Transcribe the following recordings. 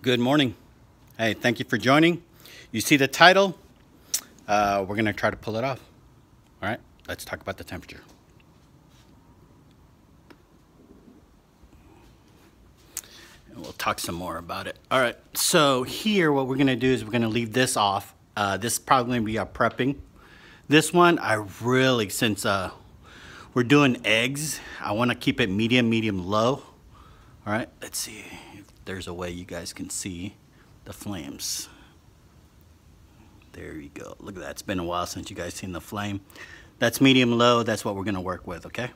Good morning. Hey, thank you for joining. You see the title? Uh, we're going to try to pull it off. All right, let's talk about the temperature. And we'll talk some more about it. All right, so here what we're going to do is we're going to leave this off. Uh, this is probably going to be our prepping. This one, I really, since uh, we're doing eggs, I want to keep it medium, medium low. All right, let's see there's a way you guys can see the flames. There you go. Look at that. It's been a while since you guys seen the flame. That's medium low. That's what we're going to work with, okay?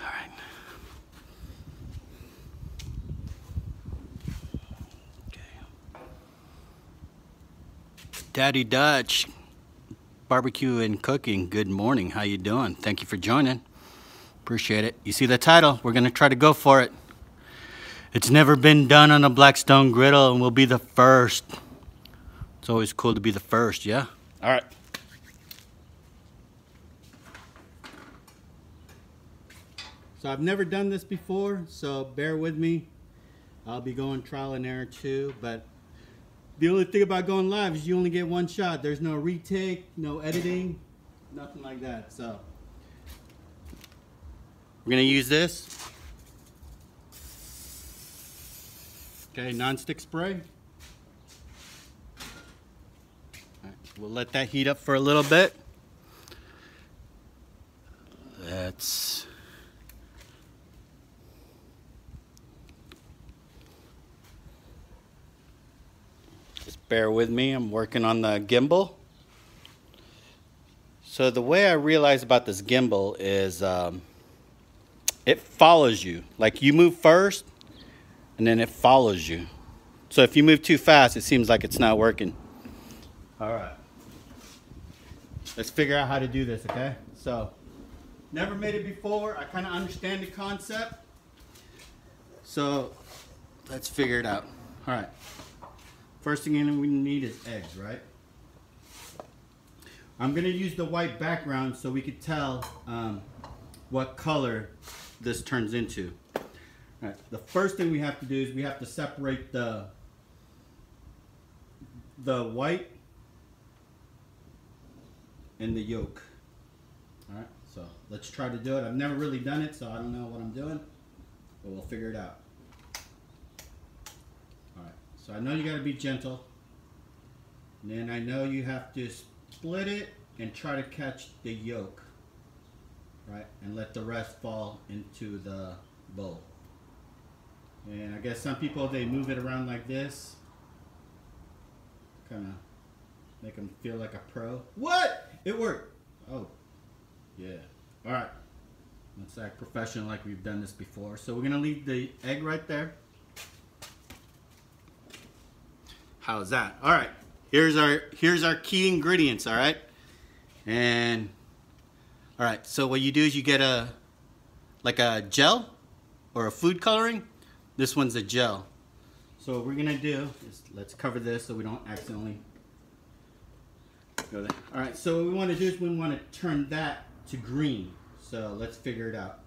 All right. Okay. Daddy Dutch, barbecue and cooking. Good morning. How you doing? Thank you for joining. Appreciate it. You see the title? We're going to try to go for it. It's never been done on a Blackstone griddle and we'll be the first. It's always cool to be the first, yeah? All right. So I've never done this before, so bear with me. I'll be going trial and error too, but the only thing about going live is you only get one shot. There's no retake, no editing, nothing like that. So we're gonna use this. Okay, non-stick spray. we'll let that heat up for a little bit. That's just bear with me. I'm working on the gimbal. So the way I realize about this gimbal is um, it follows you. Like you move first, and then it follows you. So if you move too fast, it seems like it's not working. All right. Let's figure out how to do this, okay? So, never made it before. I kind of understand the concept. So, let's figure it out. All right. First thing we need is eggs, right? I'm going to use the white background so we could tell um, what color this turns into. The first thing we have to do is we have to separate the the white and the yolk. All right, so let's try to do it. I've never really done it, so I don't know what I'm doing, but we'll figure it out. All right, so I know you got to be gentle. And then I know you have to split it and try to catch the yolk, right? And let the rest fall into the bowl. And I guess some people, they move it around like this. Kind of make them feel like a pro. What? It worked. Oh, yeah. All right. Let's act professional like we've done this before. So we're going to leave the egg right there. How's that? All right. Here's our here's our key ingredients, all right? And all right, so what you do is you get a like a gel or a food coloring this one's a gel. So what we're gonna do is let's cover this so we don't accidentally go there. All right, so what we wanna do is we wanna turn that to green. So let's figure it out.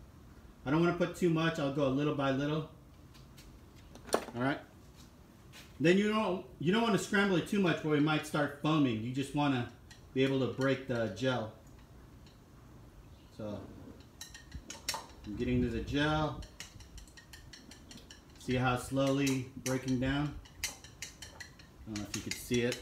I don't wanna put too much, I'll go a little by little. All right. Then you don't you don't want to scramble it too much where it might start foaming. You just want to be able to break the gel. So I'm getting to the gel. See how slowly breaking down? I don't know if you could see it.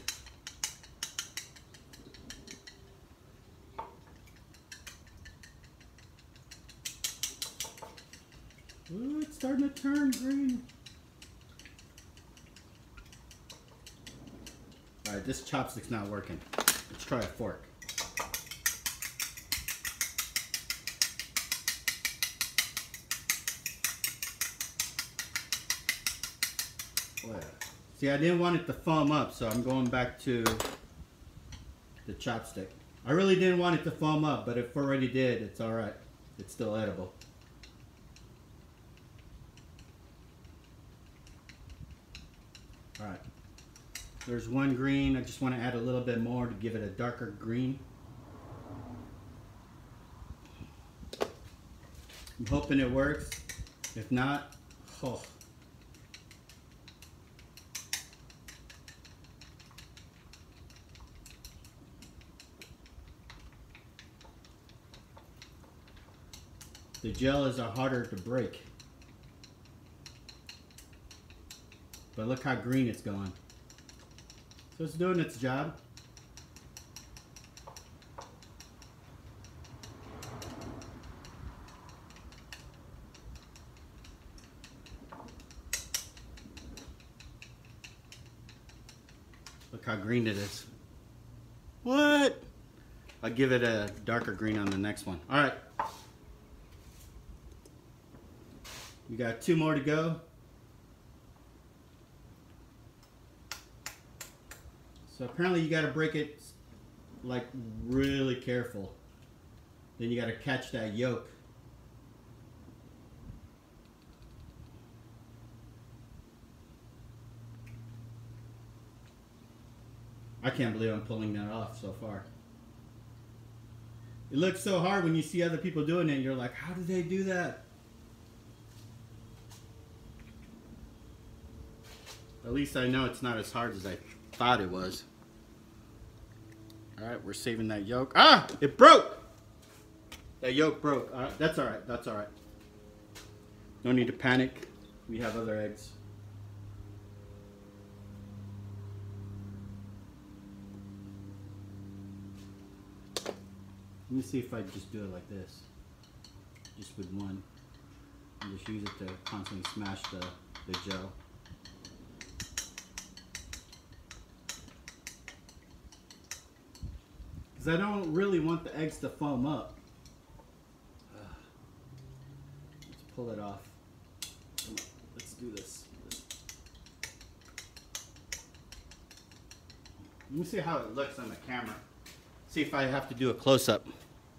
Ooh, it's starting to turn green. Alright, this chopstick's not working. Let's try a fork. See, I didn't want it to foam up, so I'm going back to the chopstick. I really didn't want it to foam up, but if it already did, it's alright. It's still edible. Alright. There's one green. I just want to add a little bit more to give it a darker green. I'm hoping it works. If not, oh, The gel are harder to break. But look how green it's going. So it's doing its job. Look how green it is. What? I'll give it a darker green on the next one. All right. Got two more to go. So apparently you got to break it like really careful. Then you got to catch that yolk. I can't believe I'm pulling that off so far. It looks so hard when you see other people doing it and you're like, how do they do that? At least I know it's not as hard as I thought it was. All right, we're saving that yolk. Ah, it broke. That yolk broke. All right, that's all right. That's all right. No need to panic. We have other eggs. Let me see if I just do it like this. Just with one. And just use it to constantly smash the, the gel. Because I don't really want the eggs to foam up. Let's pull it off. Let's do this. Let me see how it looks on the camera. See if I have to do a close-up.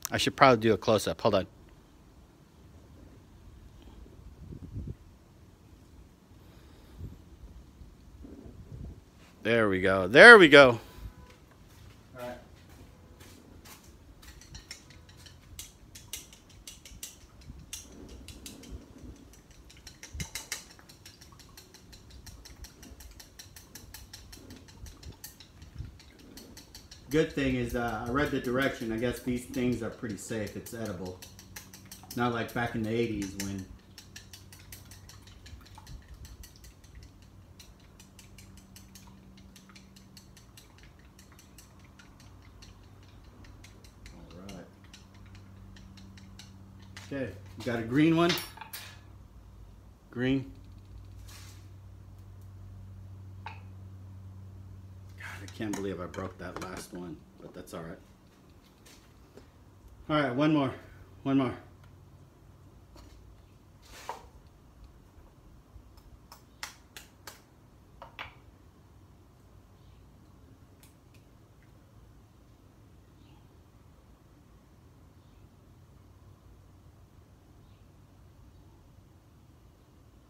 I should probably do a close-up. Hold on. There we go. There we go. Good thing is uh, I read the direction. I guess these things are pretty safe. It's edible. Not like back in the 80s when Alright. Okay, you got a green one. Green. Can't believe I broke that last one, but that's all right. All right, one more, one more.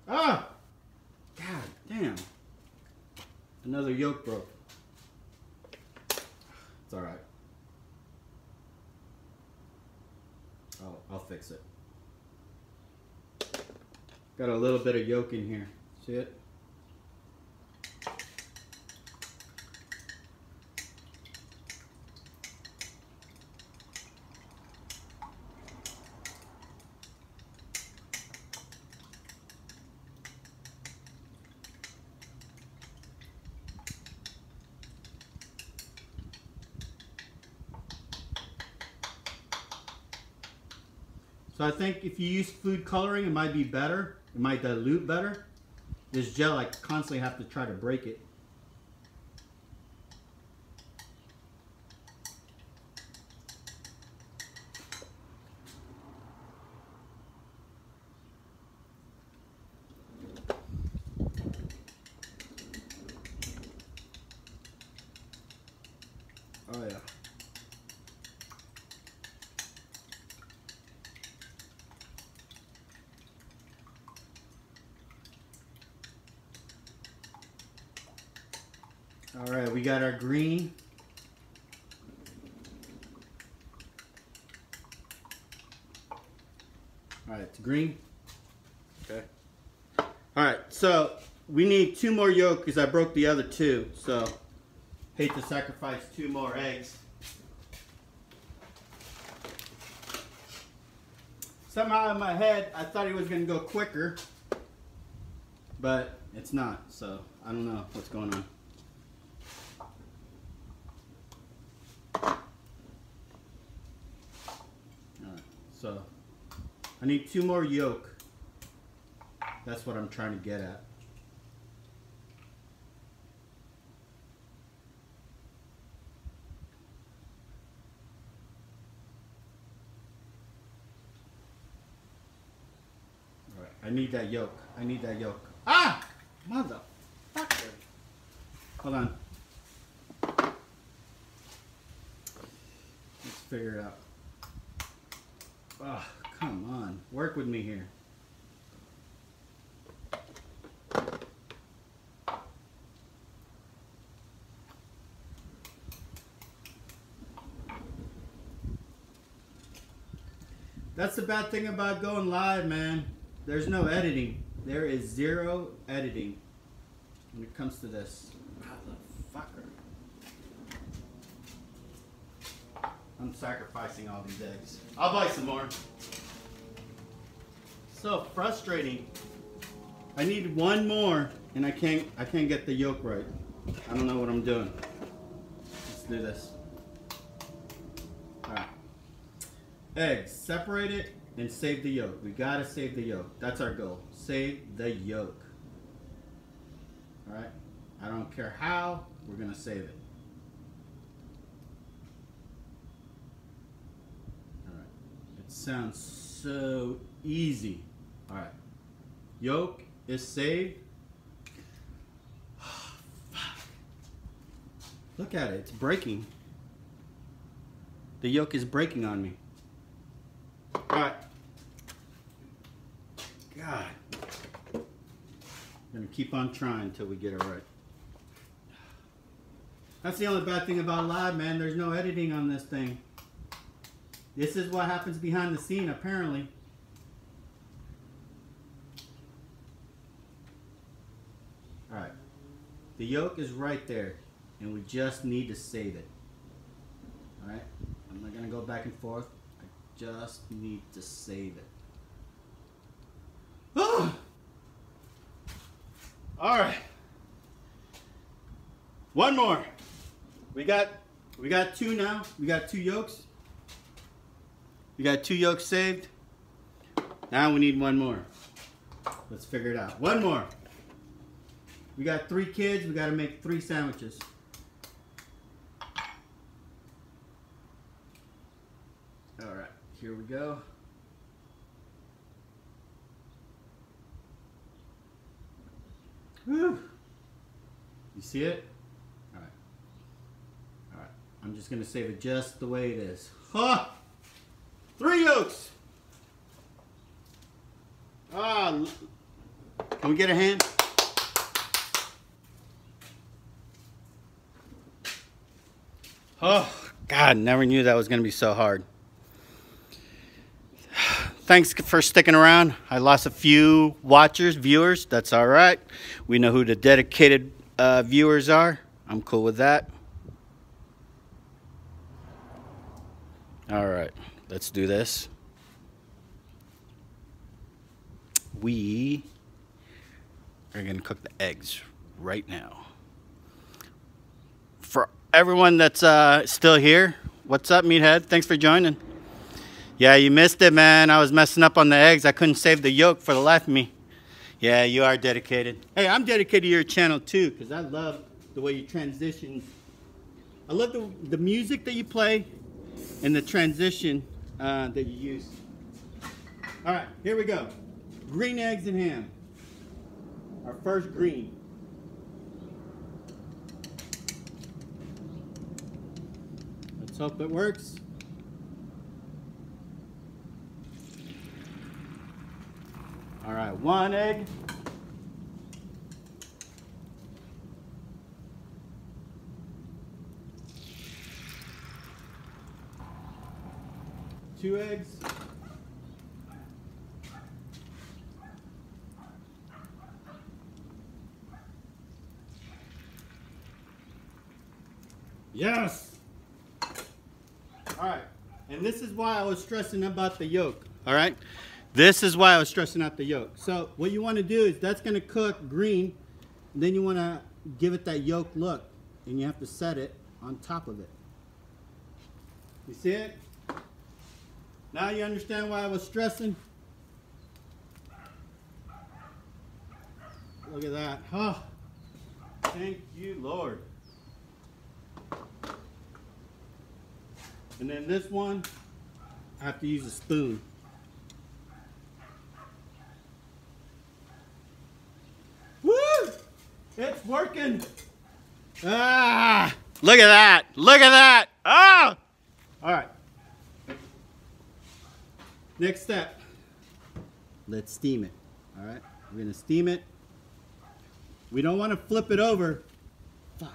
Ah! God damn. Another yolk broke. It's all right. I'll, I'll fix it. Got a little bit of yolk in here. See it? So I think if you use food coloring, it might be better. It might dilute better. This gel, I constantly have to try to break it. Oh yeah. All right, we got our green. All right, it's green. Okay. All right, so we need two more yolk because I broke the other two. So hate to sacrifice two more eggs. Somehow in my head, I thought he was gonna go quicker, but it's not. So I don't know what's going on. Alright, so I need two more yolk. That's what I'm trying to get at. Alright, I need that yolk. I need that yolk. Ah! Motherfucker. Hold on. Let's figure it out. Oh, come on. Work with me here. That's the bad thing about going live, man. There's no editing. There is zero editing when it comes to this. Motherfucker. I'm sacrificing all these eggs. I'll buy some more. So frustrating. I need one more and I can't I can't get the yolk right. I don't know what I'm doing. Let's do this. Alright. Eggs. Separate it and save the yolk. We gotta save the yolk. That's our goal. Save the yolk. Alright? I don't care how, we're gonna save it. Alright. It sounds so easy. Alright. Yolk is saved. Look at it, it's breaking. The yolk is breaking on me. Alright. God. I'm gonna keep on trying until we get it right. That's the only bad thing about live, man. There's no editing on this thing. This is what happens behind the scene, apparently. Alright. The yolk is right there, and we just need to save it. Alright? I'm not gonna go back and forth. I just need to save it. Ah! Alright. One more. We got we got two now. We got two yolks. We got two yolks saved. Now we need one more. Let's figure it out. One more. We got three kids. We got to make three sandwiches. All right, here we go. Whew. You see it? All right. All right. I'm just going to save it just the way it is. Huh! Three yolks! Ah, can we get a hand? Oh, God, never knew that was going to be so hard. Thanks for sticking around. I lost a few watchers, viewers. That's all right. We know who the dedicated uh, viewers are. I'm cool with that. All right, let's do this. We are going to cook the eggs right now. For everyone that's uh, still here, what's up, Meathead? Thanks for joining. Yeah, you missed it, man. I was messing up on the eggs. I couldn't save the yolk for the life of me. Yeah, you are dedicated. Hey, I'm dedicated to your channel too, because I love the way you transition. I love the, the music that you play and the transition uh, that you use. All right, here we go. Green eggs and ham. Our first green. Let's hope it works. All right, one egg. Two eggs. Yes! All right, and this is why I was stressing about the yolk. All right. This is why I was stressing out the yolk. So what you want to do is that's going to cook green. Then you want to give it that yolk look. And you have to set it on top of it. You see it? Now you understand why I was stressing? Look at that. Oh, thank you, Lord. And then this one, I have to use a spoon. Woo! It's working. Ah! Look at that. Look at that. Ah! All right. Next step. Let's steam it. All right. We're to steam it. We don't want to flip it over. Fuck.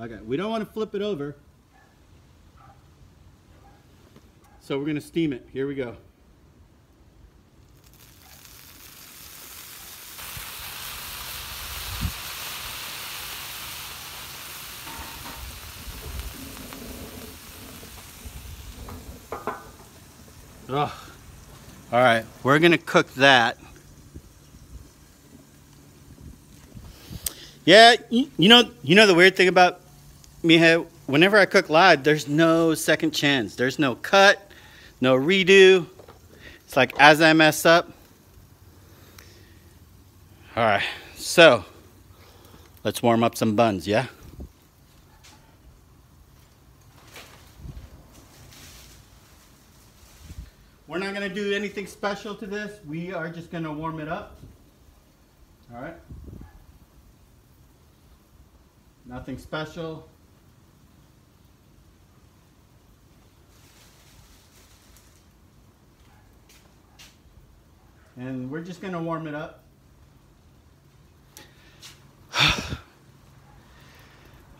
Okay. We don't want to flip it over. So we're to steam it. Here we go. Ugh. All right, we're gonna cook that. Yeah, you, know, you know the weird thing about me, whenever I cook live, there's no second chance. There's no cut, no redo. It's like as I mess up. All right, so let's warm up some buns, yeah? We're not gonna do anything special to this. We are just gonna warm it up. All right. Nothing special. And we're just gonna warm it up.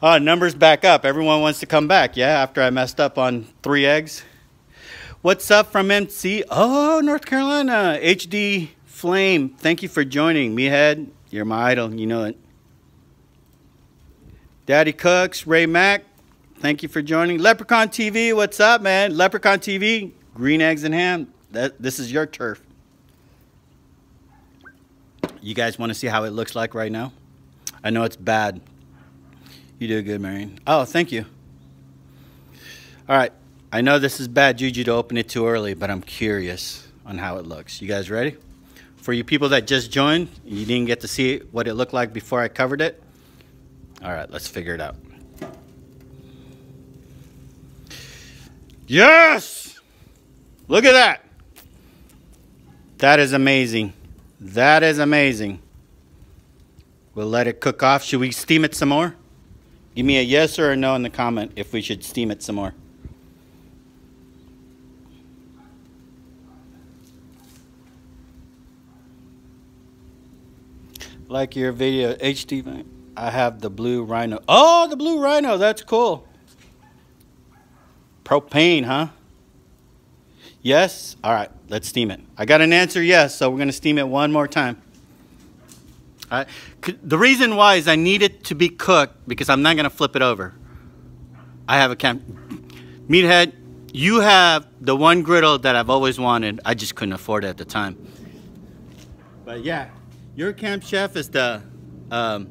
oh, numbers back up. Everyone wants to come back, yeah, after I messed up on three eggs. What's up from MC? Oh, North Carolina. HD Flame. Thank you for joining. Meathead, you're my idol. You know it. Daddy Cooks, Ray Mack. Thank you for joining. Leprechaun TV. What's up, man? Leprechaun TV. Green eggs and ham. That, this is your turf. You guys want to see how it looks like right now? I know it's bad. You do good, Marion. Oh, thank you. All right. I know this is bad juju to open it too early, but I'm curious on how it looks. You guys ready? For you people that just joined, you didn't get to see what it looked like before I covered it. All right, let's figure it out. Yes! Look at that. That is amazing. That is amazing. We'll let it cook off. Should we steam it some more? Give me a yes or a no in the comment if we should steam it some more. Like your video HD. I have the blue rhino. Oh, the blue rhino. That's cool. Propane, huh? Yes? All right, let's steam it. I got an answer yes, so we're going to steam it one more time. All right. The reason why is I need it to be cooked because I'm not going to flip it over. I have a camp. Meathead, you have the one griddle that I've always wanted. I just couldn't afford it at the time. But yeah, your camp chef is the um,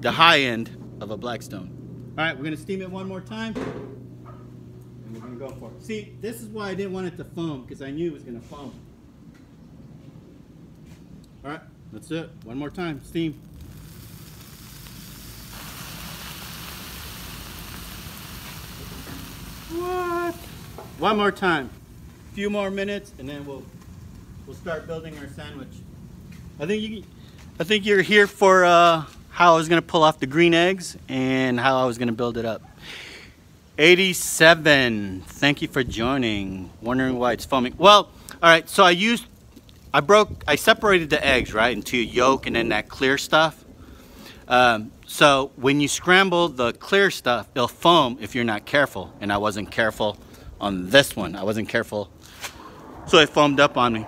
the high end of a Blackstone. All right, we're gonna steam it one more time. And we're gonna go for it. See, this is why I didn't want it to foam, because I knew it was gonna foam. All right, that's it. One more time, steam. What? One more time. A few more minutes, and then we'll we'll start building our sandwich. I think you I think you're here for uh, how I was gonna pull off the green eggs and how I was gonna build it up. 87, thank you for joining. Wondering why it's foaming. Well, all right, so I used, I broke, I separated the eggs, right, into yolk and then that clear stuff. Um, so when you scramble the clear stuff, it'll foam if you're not careful. And I wasn't careful on this one. I wasn't careful. So it foamed up on me.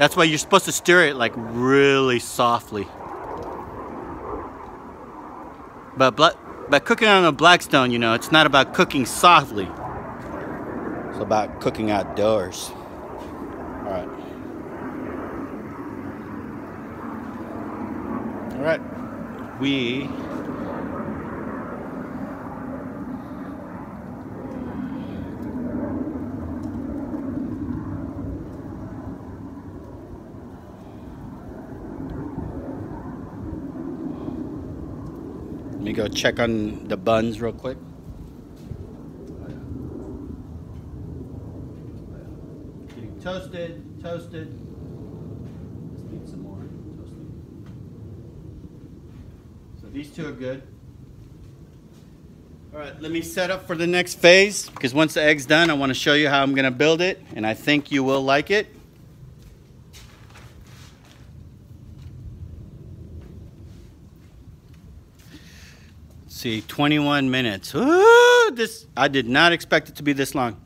That's why you're supposed to stir it like really softly. But but cooking on a blackstone, you know, it's not about cooking softly. It's about cooking outdoors. All right. All right. We me go check on the buns real quick. Getting toasted, toasted. Let's need some more toasted. So these two are good. All right, let me set up for the next phase because once the egg's done, I want to show you how I'm going to build it, and I think you will like it. See, 21 minutes. Ooh, this I did not expect it to be this long.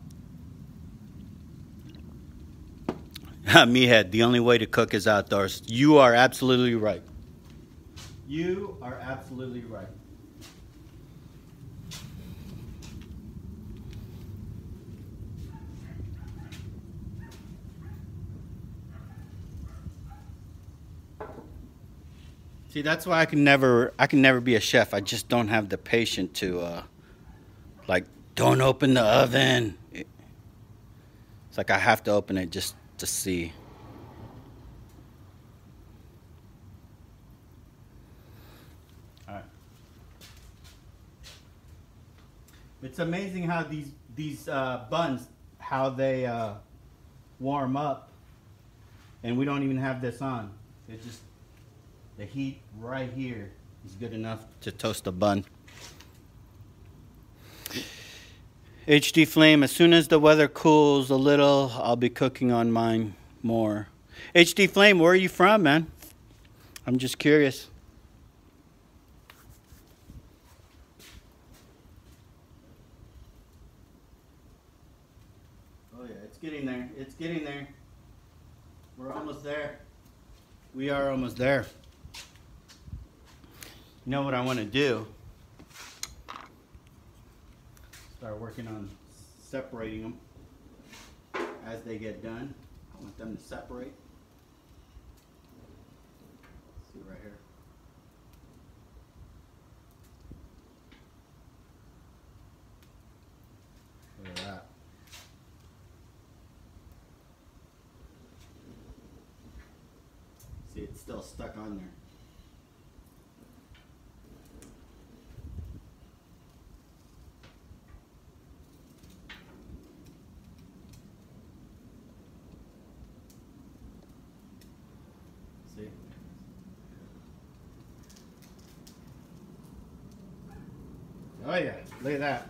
Meathead, the only way to cook is outdoors. You are absolutely right. You are absolutely right. See, that's why I can never, I can never be a chef. I just don't have the patience to, uh, like, don't open the oven. It's like I have to open it just to see. All right. It's amazing how these these uh, buns, how they uh, warm up, and we don't even have this on. It just the heat right here is good enough to toast a bun. HD flame, as soon as the weather cools a little, I'll be cooking on mine more. HD flame, where are you from, man? I'm just curious. Oh yeah, it's getting there. It's getting there. We're almost there. We are almost there. You know what I want to do? Start working on separating them as they get done. I want them to separate. See right here. Look at that. See, it's still stuck on there. See? Oh yeah, look at that.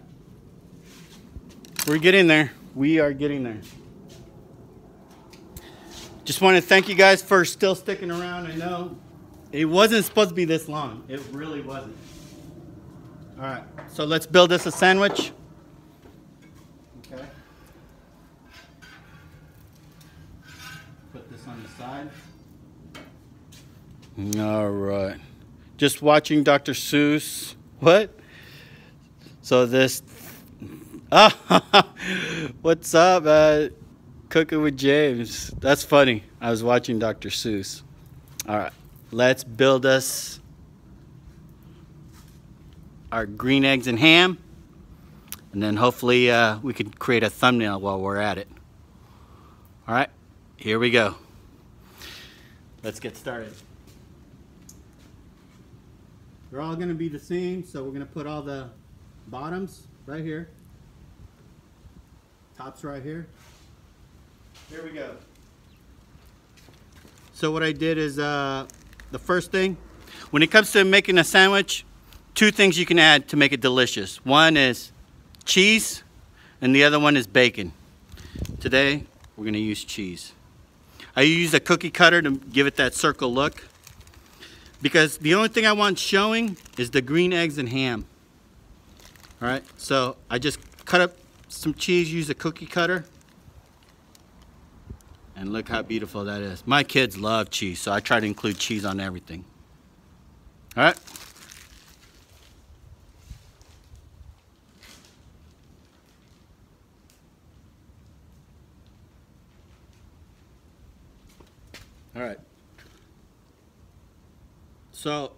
We're getting there. We are getting there. Just want to thank you guys for still sticking around. I know it wasn't supposed to be this long. It really wasn't. All right, so let's build us a sandwich. Okay. Put this on the side. All right. Just watching Dr. Seuss. What? So this. Ah, what's up, uh, Cooking with James? That's funny. I was watching Dr. Seuss. All right. Let's build us our green eggs and ham. And then hopefully uh, we can create a thumbnail while we're at it. All right. Here we go. Let's get started. They're all going to be the same, so we're going to put all the bottoms right here. Tops right here. Here we go. So what I did is uh, the first thing, when it comes to making a sandwich, two things you can add to make it delicious. One is cheese, and the other one is bacon. Today, we're going to use cheese. I use a cookie cutter to give it that circle look because the only thing I want showing is the green eggs and ham. All right, so I just cut up some cheese, use a cookie cutter, and look how beautiful that is. My kids love cheese, so I try to include cheese on everything. All right. All right. So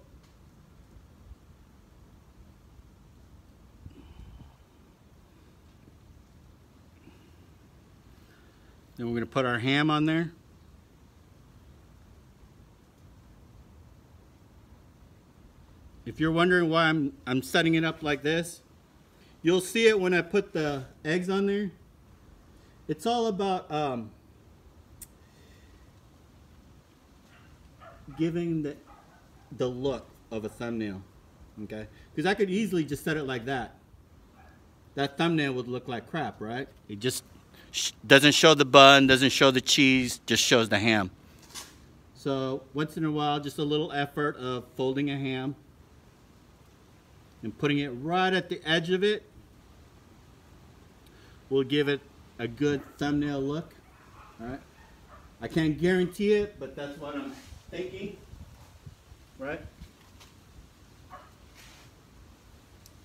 Then we're gonna put our ham on there. If you're wondering why I'm, I'm setting it up like this, you'll see it when I put the eggs on there. It's all about um, giving the, the look of a thumbnail, okay? Because I could easily just set it like that. That thumbnail would look like crap, right? It just doesn't show the bun, doesn't show the cheese, just shows the ham. So once in a while, just a little effort of folding a ham and putting it right at the edge of it will give it a good thumbnail look. All right. I can't guarantee it, but that's what I'm thinking. Right?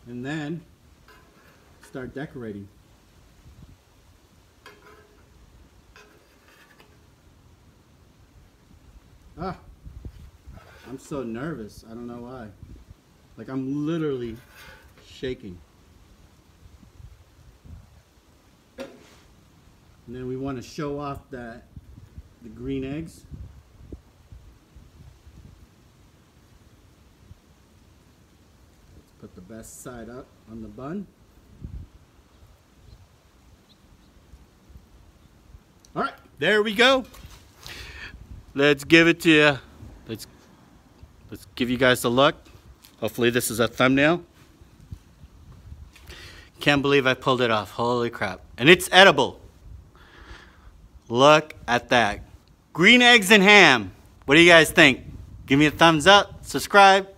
And then start decorating. Ah, I'm so nervous. I don't know why. Like I'm literally shaking. And then we want to show off that the green eggs. Let's put the best side up on the bun. All right, there we go. Let's give it to you. Let's let's give you guys a look. Hopefully this is a thumbnail. Can't believe I pulled it off. Holy crap. And it's edible. Look at that. Green eggs and ham. What do you guys think? Give me a thumbs up, subscribe.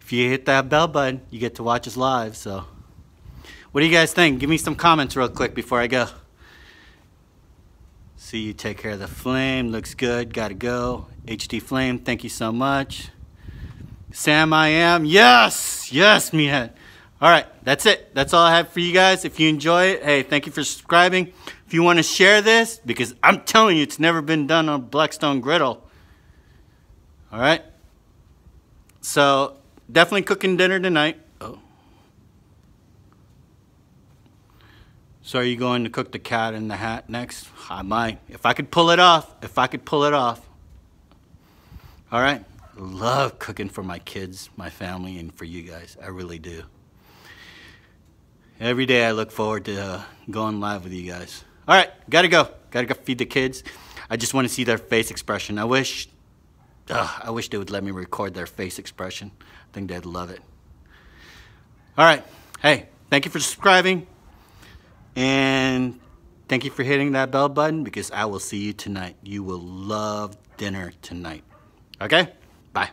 If you hit that bell button, you get to watch us live. So, what do you guys think? Give me some comments real quick before I go. See you take care of the flame. Looks good. Gotta go. HD Flame, thank you so much. Sam I am. Yes! Yes, meathead. All right, that's it. That's all I have for you guys. If you enjoy it, hey, thank you for subscribing. If you want to share this, because I'm telling you, it's never been done on Blackstone Griddle. All right? So, definitely cooking dinner tonight. Oh. So, are you going to cook the cat in the hat next? I might. If I could pull it off, if I could pull it off. All right? Love cooking for my kids, my family, and for you guys. I really do. Every day I look forward to uh, going live with you guys. All right, gotta go. Gotta go feed the kids. I just want to see their face expression. I wish, uh, I wish they would let me record their face expression. I think they'd love it. All right, hey, thank you for subscribing, and thank you for hitting that bell button because I will see you tonight. You will love dinner tonight. Okay, bye.